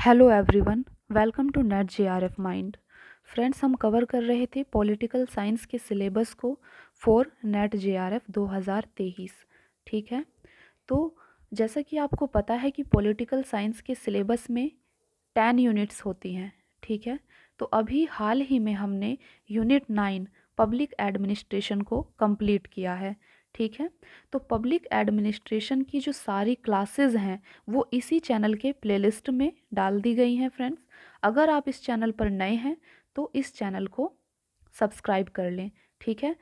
Hello everyone welcome to NET J R F mind friends हम cover कर रहे थे पॉलिटिकल साइंस के सिलेबस को for NET J R F दो हज़ार तेईस, ठीक है? तो जैसा कि आपको पता है कि पॉलिटिकल साइंस के सिलेबस में टेन यूनिट्स होती हैं, ठीक है? तो अभी हाल ही में हमने यूनिट नाइन पब्लिक एडमिनिस्ट्रेशन को कंप्लीट किया है। ठीक है? तो पब्लिक एडमिनिस्ट्रेशन की जो सारी क्लासेस हैं, वो इसी चैनल के प्लेलिस्ट में डाल दी गई हैं फ्रेंड्स अगर आप इस चैनल पर नए हैं तो इस चैनल को सब्सक्राइब कर लें, ठीक है?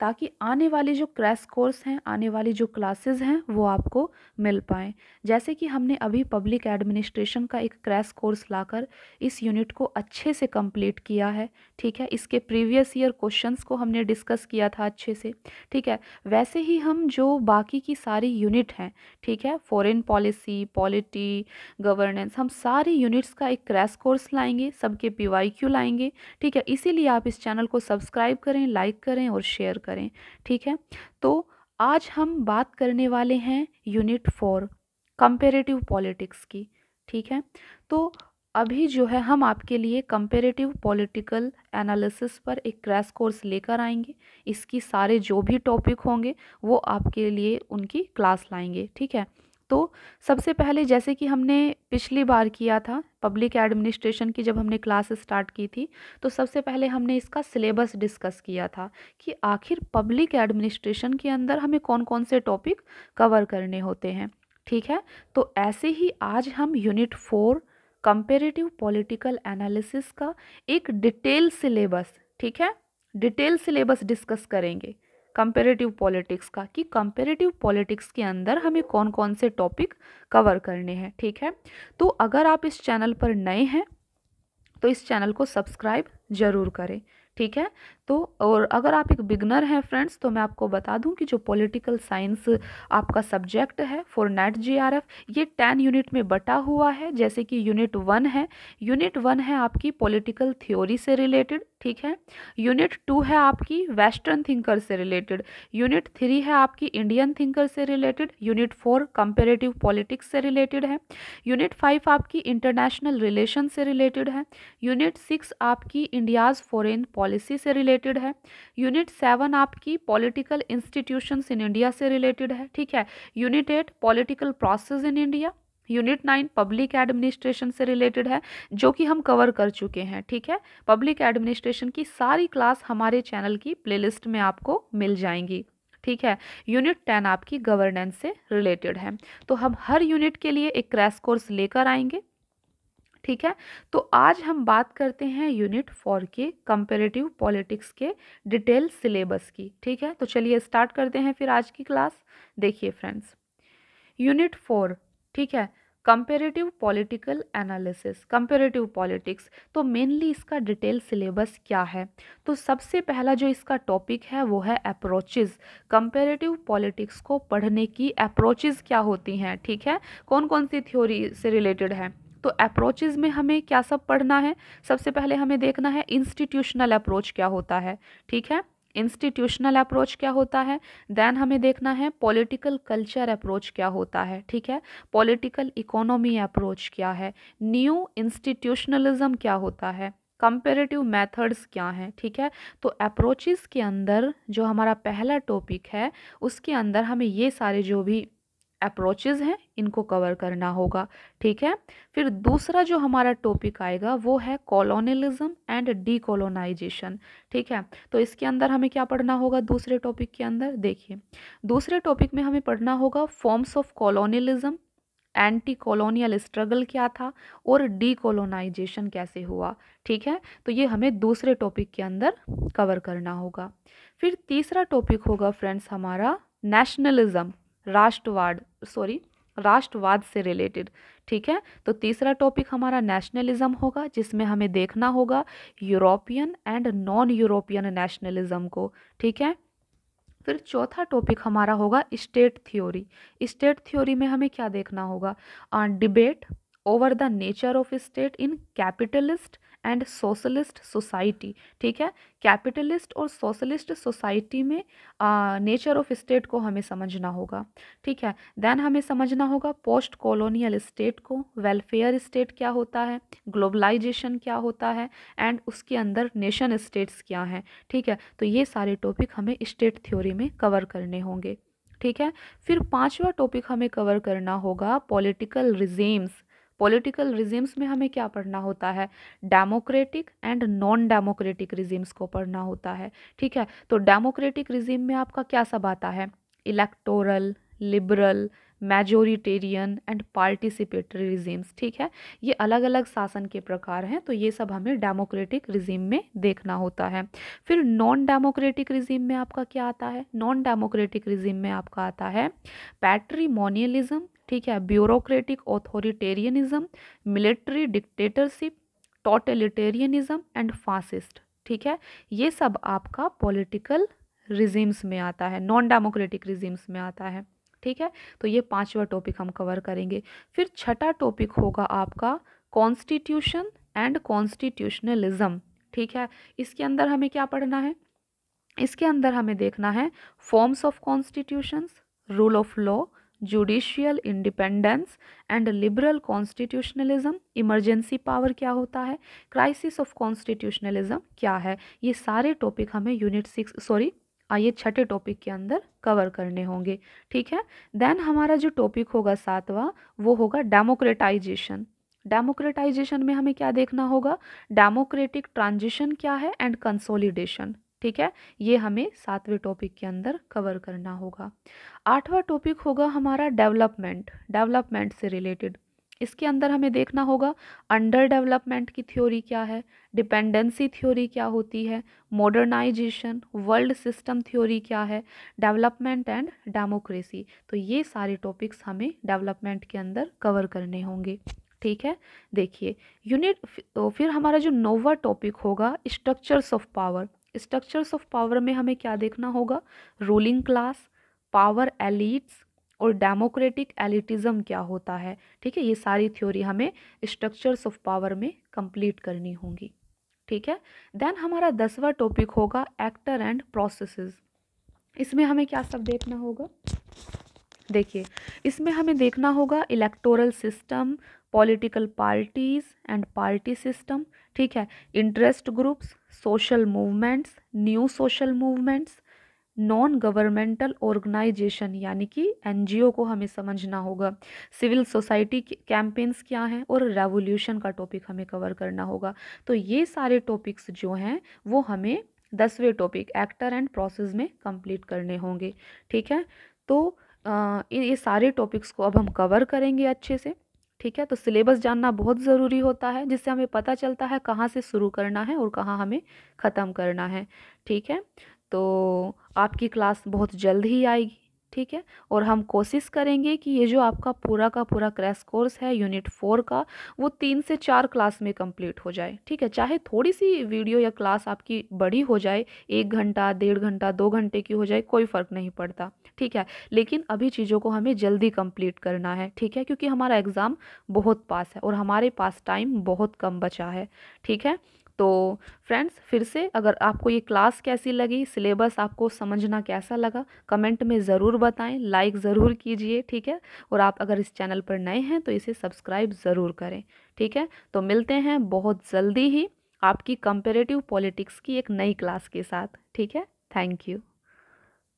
ताकि आने वाली जो क्रैश कोर्स हैं, आने वाली जो क्लासेस हैं, वो आपको मिल पाएँ। जैसे कि हमने अभी पब्लिक एडमिनिस्ट्रेशन का एक क्रैश कोर्स लाकर इस यूनिट को अच्छे से कंप्लीट किया है, ठीक है? इसके प्रीवियस ईयर क्वेश्चंस को हमने डिस्कस किया था अच्छे से, ठीक है? वैसे ही हम जो बाकी की सारी यूनिट हैं, ठीक है? फॉरेन पॉलिसी, पॉलिटी, गवर्नेंस, हम सारी यूनिट्स का एक क्रैश कोर्स लाएँगे, सबके पी लाएँगे, ठीक है? इसीलिए आप इस चैनल को सब्सक्राइब करें, लाइक करें और शेयर करें। करें, ठीक है? तो आज हम बात करने वाले हैं यूनिट फोर कंपेरेटिव पॉलिटिक्स की, ठीक है? तो अभी जो है हम आपके लिए कंपेरेटिव पॉलिटिकल एनालिसिस पर एक क्रैश कोर्स लेकर आएँगे। इसकी सारे जो भी टॉपिक होंगे, वो आपके लिए उनकी क्लास लाएँगे, ठीक है? तो सबसे पहले जैसे कि हमने पिछली बार किया था पब्लिक एडमिनिस्ट्रेशन की जब हमने क्लास स्टार्ट की थी तो सबसे पहले हमने इसका सिलेबस डिस्कस किया था कि आखिर पब्लिक एडमिनिस्ट्रेशन के अंदर हमें कौन कौन से टॉपिक कवर करने होते हैं, ठीक है? तो ऐसे ही आज हम unit four comparative political analysis का एक डिटेल सिलेबस, ठीक है? डिटेल सिलेबस डिस्कस करेंगे। कंपेरेटिव पॉलिटिक्स का कि कंपेरेटिव पॉलिटिक्स के अंदर हमें कौन कौन से टॉपिक कवर करने हैं, ठीक है? तो अगर आप इस चैनल पर नए हैं तो इस चैनल को सब्सक्राइब ज़रूर करें, ठीक है? तो और अगर आप एक बिगनर हैं फ्रेंड्स तो मैं आपको बता दूँ कि जो पॉलिटिकल साइंस आपका सब्जेक्ट है फॉर नेट जीआरएफ ये टेन यूनिट में बटा हुआ है, जैसे कि यूनिट वन है। यूनिट वन है आपकी पॉलिटिकल थ्योरी से रिलेटेड ठीक है? यूनिट टू है आपकी वेस्टर्न थिंकर से रिलेटेड यूनिट थ्री है आपकी इंडियन थिंकर से related unit four comparative politics से रिलेटेड है। यूनिट फाइव आपकी इंटरनेशनल रिलेशन से रिलेटेड है। यूनिट सिक्स आपकी इंडियाज़ फॉरेन पॉलिसी से रिलेटेड है। यूनिट सेवन आपकी पॉलिटिकल इंस्टीट्यूशंस इन इंडिया से रिलेटेड है, ठीक है? Unit eight political process in India unit nine public administration से रिलेटेड है, जो कि हम कवर कर चुके हैं, ठीक है? पब्लिक एडमिनिस्ट्रेशन की सारी क्लास हमारे चैनल की प्लेलिस्ट में आपको मिल जाएँगी, ठीक है? यूनिट टेन आपकी गवर्नेंस से रिलेटेड है। तो हम हर यूनिट के लिए एक क्रैश कोर्स लेकर आएँगे। ठीक है? तो आज हम बात करते हैं यूनिट फोर के कंपेरेटिव पॉलिटिक्स के डिटेल सिलेबस की, ठीक है? तो चलिए स्टार्ट करते हैं फिर आज की क्लास देखिए फ्रेंड्स यूनिट फोर ठीक है? Comparative political analysis comparative politics तो मेनली इसका डिटेल सिलेबस क्या है? तो सबसे पहला जो इसका टॉपिक है, वो है अप्रोचेज़ कंपेरेटिव पॉलिटिक्स को पढ़ने की अप्रोचेज़ क्या होती हैं, ठीक है? कौन कौन सी थ्योरी से रिलेटेड है? तो अप्रोचेज़ में हमें क्या सब पढ़ना है? सबसे पहले हमें देखना है इंस्टीट्यूशनल अप्रोच क्या होता है, ठीक है? इंस्टीट्यूशनल अप्रोच क्या होता है? देन हमें देखना है पॉलिटिकल कल्चर अप्रोच क्या होता है, ठीक है? पॉलिटिकल इकोनॉमी अप्रोच क्या है? न्यू इंस्टीट्यूशनलिज्म क्या होता है? कंपेरेटिव मेथड्स क्या हैं, ठीक है? तो अप्रोचेस के अंदर जो हमारा पहला टॉपिक है, उसके अंदर हमें ये सारे जो भी अप्रोचेज़ हैं, इनको कवर करना होगा, ठीक है? फिर दूसरा जो हमारा टॉपिक आएगा, वो है कॉलोनियलिज्म एंड डीकोलोनाइजेशन ठीक है? तो इसके अंदर हमें क्या पढ़ना होगा दूसरे टॉपिक के अंदर? देखिए, दूसरे टॉपिक में हमें पढ़ना होगा forms of colonialism anti colonial struggle क्या था और डीकोलोनाइजेशन कैसे हुआ, ठीक है? तो ये हमें दूसरे टॉपिक के अंदर कवर करना होगा। फिर तीसरा टॉपिक होगा फ्रेंड्स हमारा नेशनलिज्म राष्ट्रवाद सॉरी राष्ट्रवाद से रिलेटेड ठीक है? तो तीसरा टॉपिक हमारा नेशनलिज्म होगा, जिसमें हमें देखना होगा European and non European nationalism को, ठीक है? फिर चौथा टॉपिक हमारा होगा स्टेट थ्योरी स्टेट थ्योरी में हमें क्या देखना होगा? Debate over the nature of state in capitalist and socialist society ठीक है? कैपिटलिस्ट और सोशलिस्ट सोसाइटी में नेचर ऑफ़ स्टेट को हमें समझना होगा, ठीक है? देन हमें समझना होगा पोस्ट कॉलोनियल स्टेट को वेलफेयर स्टेट क्या होता है ग्लोबलाइजेशन क्या होता है एंड उसके अंदर नेशन स्टेट्स क्या हैं, ठीक है? तो ये सारे टॉपिक हमें स्टेट थ्योरी में कवर करने होंगे, ठीक है? फिर पांचवा टॉपिक हमें कवर करना होगा पॉलिटिकल रिजेम्स पॉलिटिकल रिजिम्स में हमें क्या पढ़ना होता है? Democratic and non democratic regimes को पढ़ना होता है, ठीक है? तो डेमोक्रेटिक रिजिम में आपका क्या सब आता है? Electoral, liberal, majoritarian and participatory regimes, ठीक है? ये अलग अलग शासन के प्रकार हैं तो ये सब हमें डेमोक्रेटिक रिजिम में देखना होता है। फिर नॉन डेमोक्रेटिक रिजिम में आपका क्या आता है? नॉन डेमोक्रेटिक रिजिम में आपका आता है पैट्रीमोनियलिज्म ठीक है bureaucratic authoritarianism military dictatorship totalitarianism and fascist ठीक है? ये सब आपका पॉलिटिकल रिजिम्स में आता है नॉन डेमोक्रेटिक रिजिम्स में आता है, ठीक है? तो ये पांचवा टॉपिक हम कवर करेंगे। फिर छठा टॉपिक होगा आपका कॉन्स्टिट्यूशन एंड कॉन्स्टिट्यूशनलिज्म ठीक है? इसके अंदर हमें क्या पढ़ना है? इसके अंदर हमें देखना है forms of constitutions rule of law judicial independence and liberal constitutionalism emergency power क्या होता है? क्राइसिस ऑफ़ कॉन्स्टिट्यूशनलिज्म क्या है? ये सारे टॉपिक हमें यूनिट सिक्स सॉरी आइए छठे टॉपिक के अंदर कवर करने होंगे, ठीक है? देन हमारा जो टॉपिक होगा सातवां, वो होगा डेमोक्रेटाइजेशन डेमोक्रेटाइजेशन में हमें क्या देखना होगा? डेमोक्रेटिक ट्रांजिशन क्या है? एंड कंसोलिडेशन ठीक है? ये हमें सातवें टॉपिक के अंदर कवर करना होगा। आठवां टॉपिक होगा हमारा डेवलपमेंट डेवलपमेंट से रिलेटेड इसके अंदर हमें देखना होगा अंडर डेवलपमेंट की थ्योरी क्या है? डिपेंडेंसी थ्योरी क्या होती है? मॉडर्नाइजेशन वर्ल्ड सिस्टम थ्योरी क्या है? डेवलपमेंट एंड डेमोक्रेसी तो ये सारे टॉपिक्स हमें डेवलपमेंट के अंदर कवर करने होंगे। ठीक है? देखिए यूनिट फिर हमारा जो नोवा टॉपिक होगा structures of power structures of power में हमें क्या देखना होगा? रूलिंग क्लास, पावर एलिट्स और डेमोक्रेटिक एलिटिज़म क्या होता है? ठीक है, ये सारी थ्योरी हमें स्ट्रक्चर्स ऑफ़ पावर में कंप्लीट करनी होगी। ठीक है, देन हमारा दसवा टॉपिक होगा एक्टर एंड प्रोसेसेस। इसमें हमें क्या सब देखना होगा? देखिए, इसमें हमें देखना होगा electoral system political parties and party system ठीक है? Interest groups social movements new social movements non governmental organisation यानी कि एनजीओ को हमें समझना होगा। सिविल सोसाइटी कैंपेन्स क्या हैं? और रेवोल्यूशन का टॉपिक हमें कवर करना होगा। तो ये सारे टॉपिक्स जो हैं वो हमें दसवें टॉपिक एक्टर एंड प्रोसेस में कंप्लीट करने होंगे। ठीक है? तो आ, ये सारे टॉपिक्स को अब हम कवर करेंगे अच्छे से। ठीक है? तो सिलेबस जानना बहुत ज़रूरी होता है, जिससे हमें पता चलता है कहाँ से शुरू करना है और कहाँ हमें ख़त्म करना है। ठीक है? तो आपकी क्लास बहुत जल्द ही आएगी। ठीक है? और हम कोशिश करेंगे कि ये जो आपका पूरा का पूरा क्रैश कोर्स है, यूनिट फोर का, वो तीन से चार क्लास में कंप्लीट हो जाए, ठीक है? चाहे थोड़ी सी वीडियो या क्लास आपकी बड़ी हो जाए, एक घंटा, डेढ़ घंटा, दो घंटे की हो जाए, कोई फ़र्क नहीं पड़ता, ठीक है? लेकिन अभी चीज़ों को हमें जल्दी कंप्लीट करना है, ठीक है? क्योंकि हमारा एग्ज़ाम बहुत पास है और हमारे पास टाइम बहुत कम बचा है, ठीक है? तो फ्रेंड्स फिर से अगर आपको ये क्लास कैसी लगी सिलेबस आपको समझना कैसा लगा कमेंट में ज़रूर बताएँ लाइक ज़रूर कीजिए, ठीक है? और आप अगर इस चैनल पर नए हैं तो इसे सब्सक्राइब ज़रूर करें, ठीक है? तो मिलते हैं बहुत जल्दी ही आपकी कंपेरेटिव पॉलिटिक्स की एक नई क्लास के साथ, ठीक है? Thank you